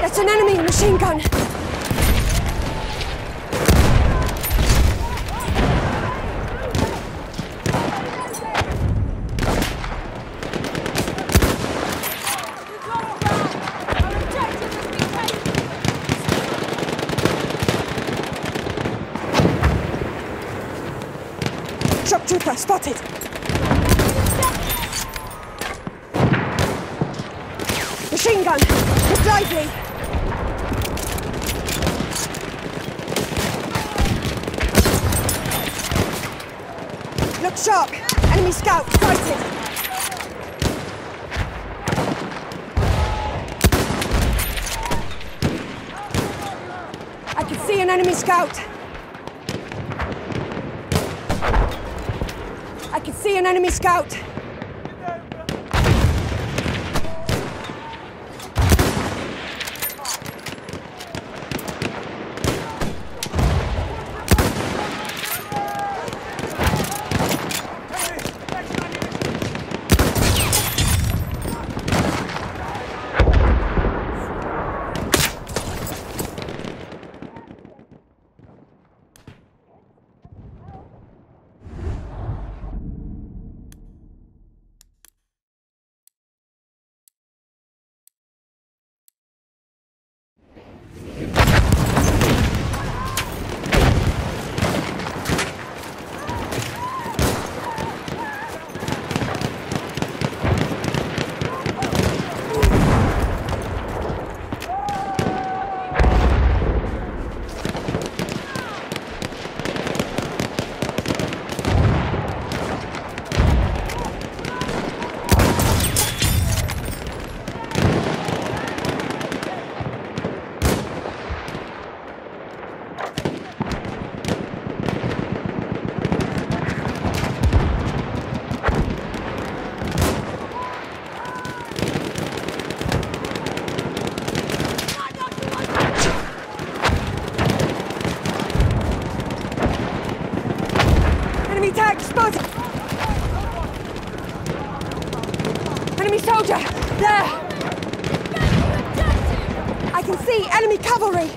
That's an enemy machine gun. Shock trooper spotted. Machine gun. Look lively. Look sharp. Enemy scout sighted. I can see an enemy scout. I can see an enemy scout. Enemy tag spotted. Enemy soldier. There. I can see enemy cavalry.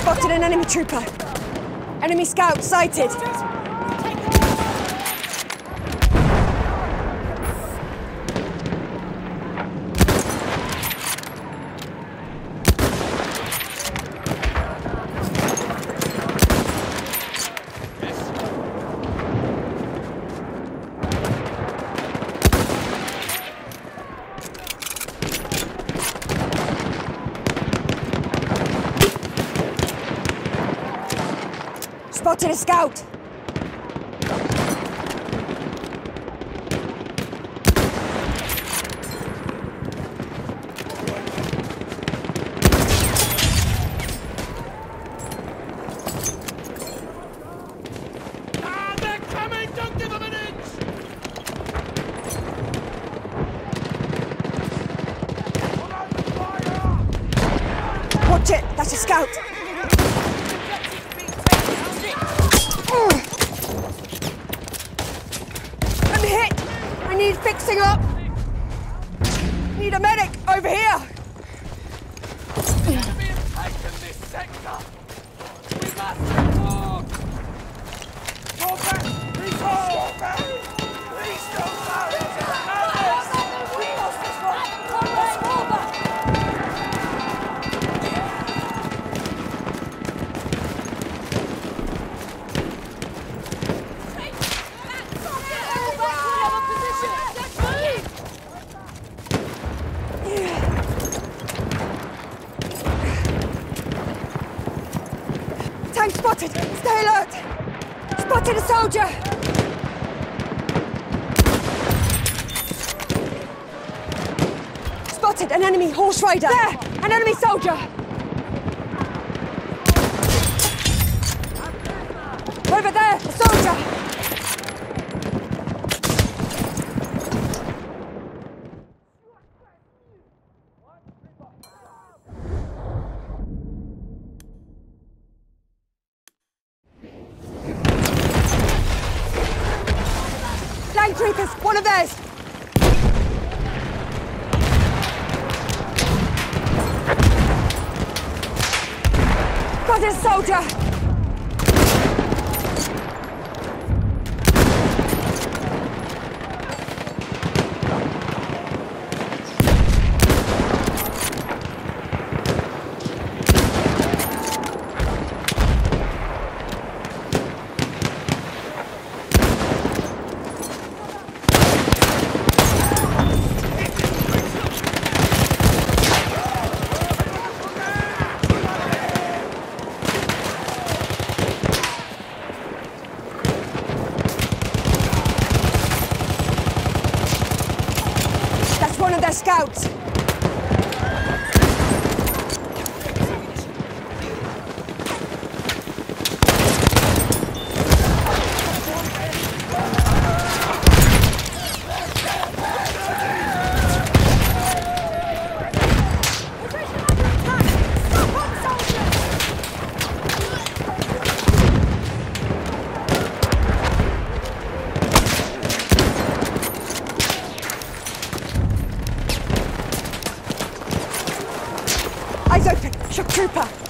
Spotted an enemy trooper. Enemy scout sighted. Spotted a scout. They're coming! Don't give them an inch! Watch it. That's a scout. 防ぎは Tank spotted! Stay alert! Spotted a soldier! Spotted an enemy horse rider! There! An enemy soldier! Over there! A soldier! Creepers! One of theirs! Spotted a soldier! One of their scouts! Trooper!